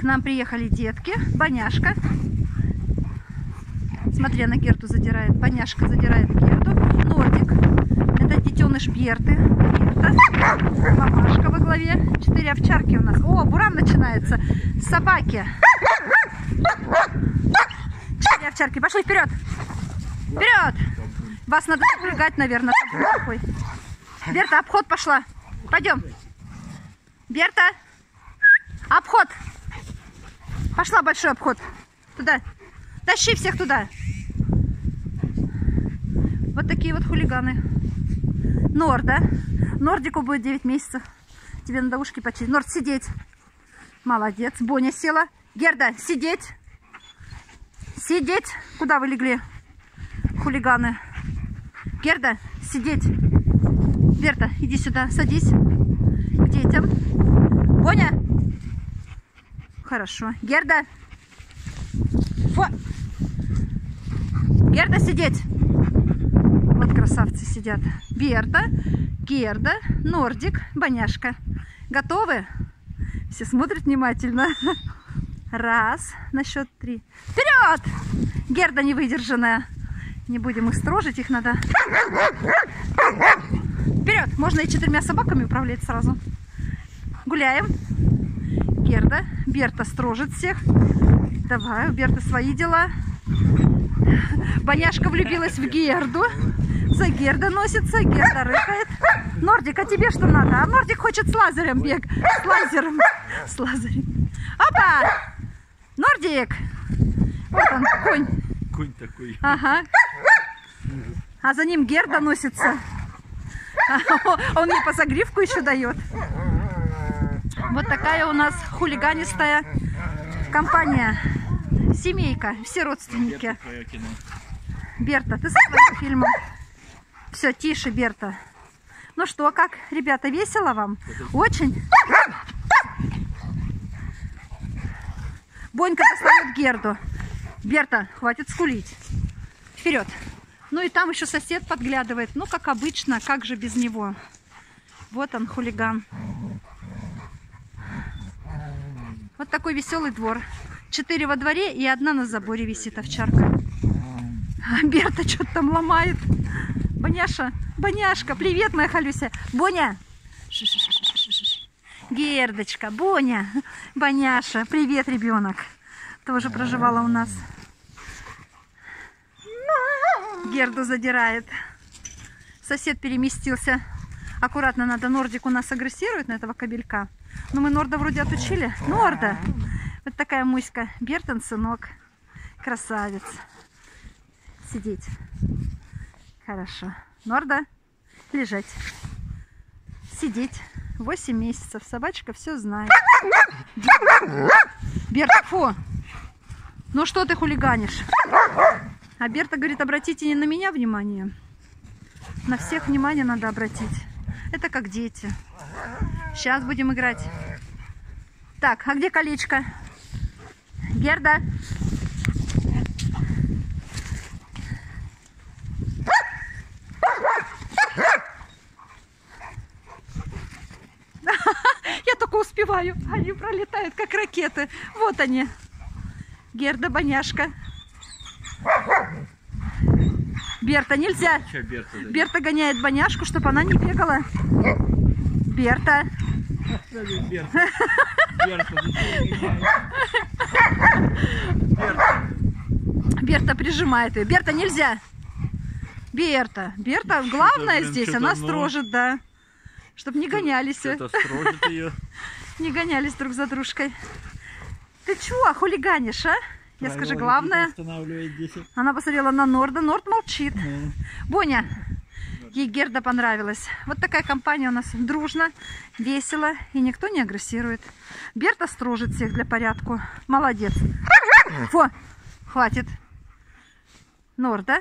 К нам приехали детки. Баняшка. Смотри, на Герту задирает. Баняшка задирает Герту. Нордик. Это детеныш Берты. Берта. Мамашка во главе. Четыре овчарки у нас. О, буран начинается. Собаки. Четыре овчарки. Пошли вперед. Вперед. Вас надо запрягать, наверное. Берта, обход пошла. Пойдем. Берта. Обход. Пошла большой обход. Туда. Тащи всех туда. Вот такие вот хулиганы. Норда. Нордику будет 9 месяцев. Тебе надо ушки почистить. Норд, сидеть. Молодец. Боня села. Герда, сидеть. Сидеть. Куда вы легли? Хулиганы. Герда, сидеть. Берта, иди сюда, садись. К детям. Боня. Хорошо. Герда. Фу. Герда, сидеть. Вот красавцы сидят. Берта, Герда, Нордик, Боняшка. Готовы? Все смотрят внимательно. Раз, на счет три. Вперед! Герда невыдержанная. Не будем их строжить, их надо... Вперед! Можно и четырьмя собаками управлять сразу. Гуляем. Герда. Берта строжит всех. Давай, у Берты свои дела. Боняшка влюбилась в Герду. За Герда носится, Герда рыкает. Нордик, а тебе что надо? А Нордик хочет с лазером бег. С лазером. С лазером. Опа! Нордик! Вот он, конь. Конь такой. Ага. А за ним Герда носится. Он мне по загривку еще дает. Вот такая у нас хулиганистая компания. Семейка, все родственники. Берта, ты со своим фильмом. Все, тише, Берта. Ну что, как, ребята, весело вам? Очень? Бонька достает Герду. Берта, хватит скулить. Вперед. Ну и там еще сосед подглядывает. Ну, как обычно, как же без него. Вот он, хулиган. Вот такой веселый двор. Четыре во дворе и одна на заборе висит овчарка. А Берта что-то там ломает. Боняша, Боняшка, привет, моя Халюся. Боня. Гердочка, Боня, Боняша, привет, ребенок. Тоже проживала у нас. Герду задирает. Сосед переместился. Аккуратно надо, Нордик у нас агрессирует на этого кабелька. Но мы Норда вроде отучили. Норда! Вот такая муська. Бертон, сынок. Красавец. Сидеть. Хорошо. Норда, лежать. Сидеть. 8 месяцев. Собачка все знает. Берта, фу! Ну что ты хулиганишь? А Берта говорит, обратите не на меня внимание. На всех внимание надо обратить. Это как дети. Сейчас будем играть. Так, а где колечко? Герда. Я только успеваю. Они пролетают, как ракеты. Вот они. Герда, Боняшка. Берта, нельзя. Берта гоняет Боняшку, чтобы она не бегала. Берта. Смотри, Берта. Берта, прижимает ее. Берта, нельзя. Берта. Берта, главное блин, здесь, она строжит, да. Чтобы не гонялись. Не гонялись друг за дружкой. Ты чего, хулиганишь, а? Я скажу, главное. Останавливает 10. Она посмотрела на Норда. Норд молчит. Боня, ей Герда понравилась. Вот такая компания у нас дружно, весело и никто не агрессирует. Берта строжит всех для порядку. Молодец. Фу, хватит. Норда,